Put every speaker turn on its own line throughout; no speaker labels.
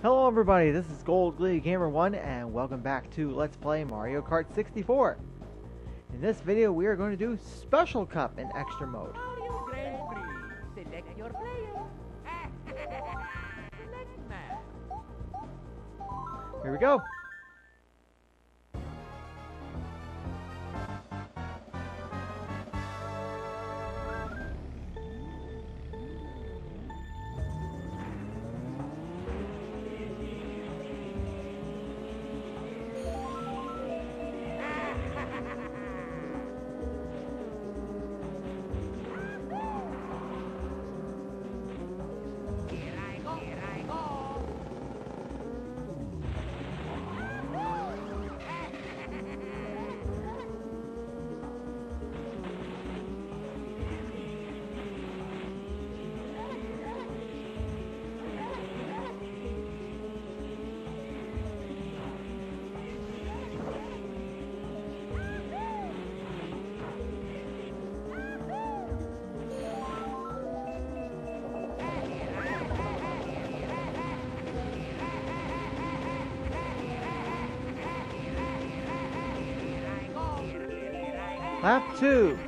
Hello everybody, this is Gold Glee Gamer 1 and welcome back to Let's Play Mario Kart 64. In this video we are going to do Special Cup in Extra Mode.
Mario Grand Prix. Select your player. Select.
Here we go. Lap 2.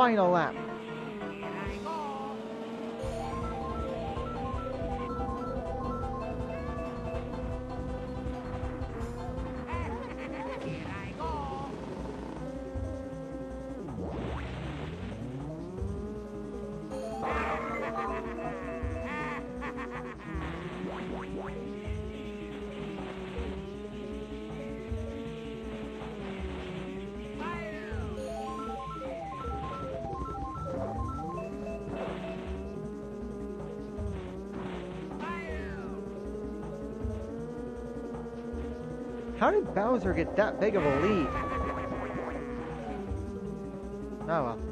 Final lap. How did Bowser get that big of a lead? Oh well.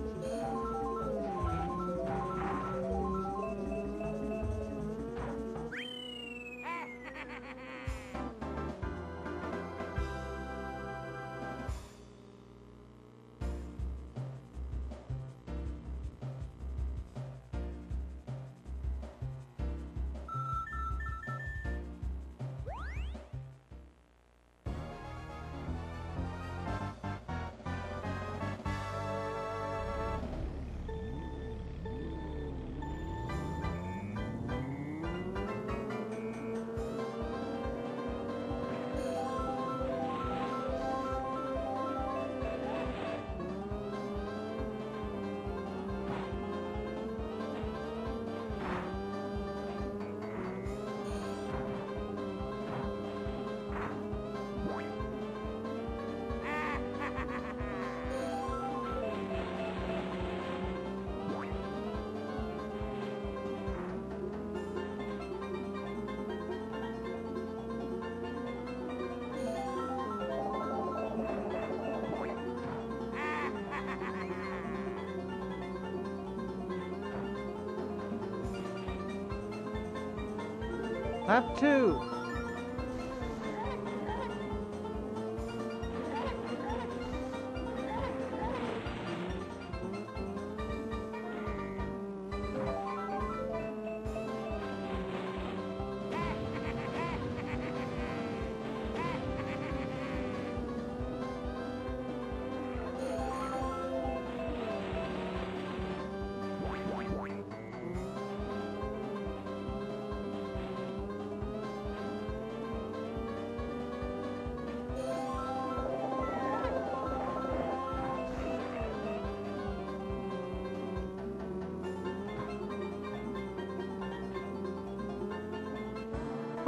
Lap 2.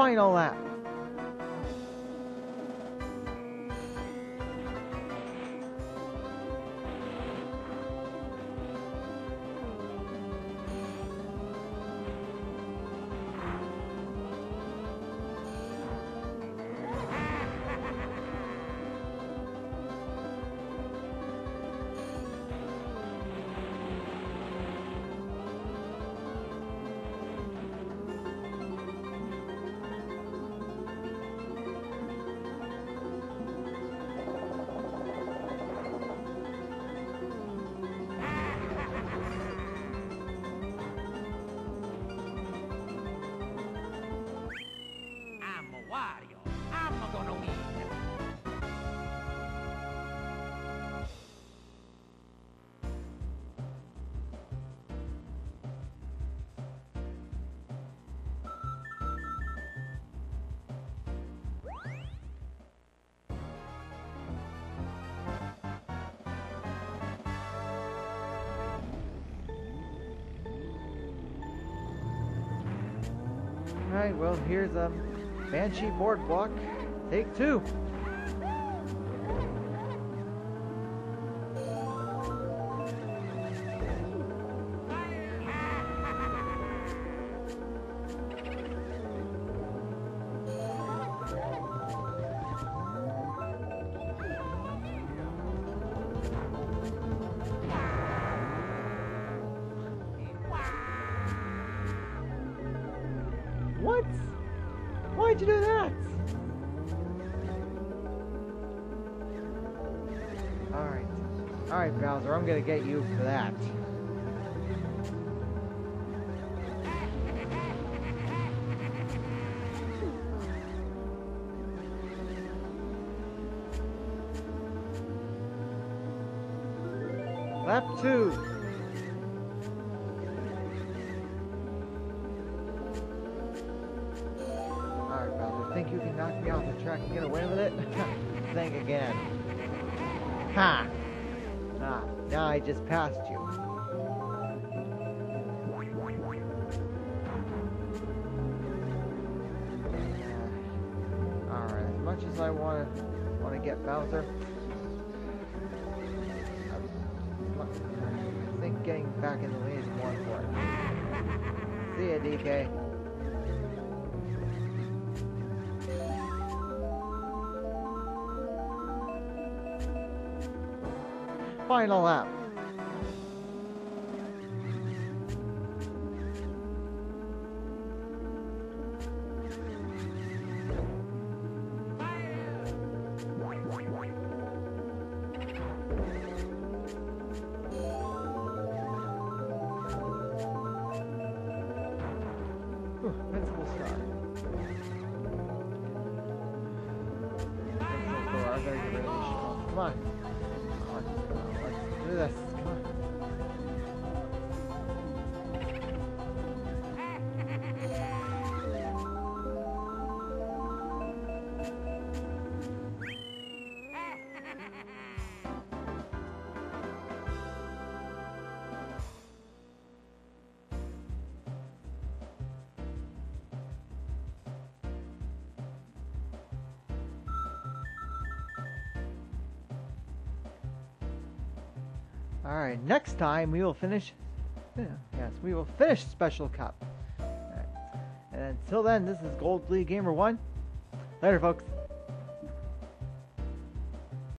Final lap. Alright, well, here's a Banshee Boardwalk. Take two. Alright, Bowser, I'm gonna get you for that. Lap 2. Now I just passed you. Alright, as much as I want to want to get Bowser, I think getting back in the lead is more important. See ya, DK. This shit. Come on. Come on, come on, let's Alright, next time we will finish. Yes, we will finish Special Cup. And until then, this is Gold Glee Gamer 1. Later, folks.